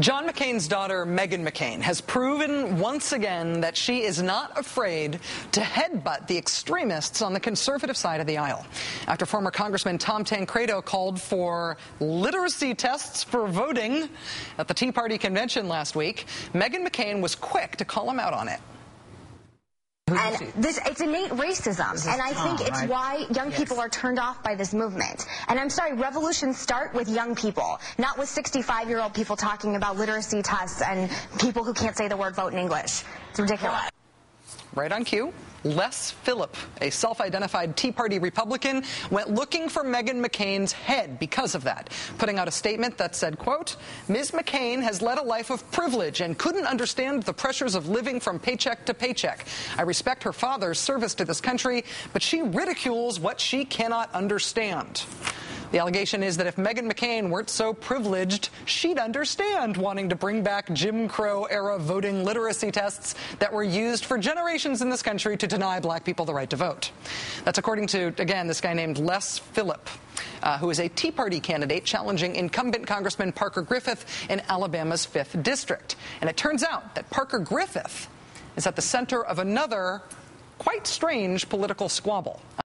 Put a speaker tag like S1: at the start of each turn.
S1: John McCain's daughter, Meghan McCain, has proven once again that she is not afraid to headbutt the extremists on the conservative side of the aisle. After former Congressman Tom Tancredo called for literacy tests for voting at the Tea Party convention last week, Meghan McCain was quick to call him out on it.
S2: And this, it's innate racism. And I think it's
S1: right?
S2: why young
S1: Yes.
S2: people are turned off by this movement. And I'm sorry, revolutions start with young people, not with 65 year old people talking about literacy tests and people who can't say the word vote in English. It's ridiculous.
S1: Right on cue. Les Phillip, a self identified Tea Party Republican, went looking for Meghan McCain's head because of that, putting out a statement that said, quote, Ms. McCain has led a life of privilege and couldn't understand the pressures of living from paycheck to paycheck. I respect her father's service to this country, but she ridicules what she cannot understand. The allegation is that if Meghan McCain weren't so privileged, she'd understand wanting to bring back Jim Crow era voting literacy tests that were used for generations in this country to deny black people the right to vote. That's according to, again, this guy named Les Phillip, uh, who is a Tea Party candidate challenging incumbent Congressman Parker Griffith in Alabama's 5th District. And it turns out that Parker Griffith is at the center of another quite strange political squabble.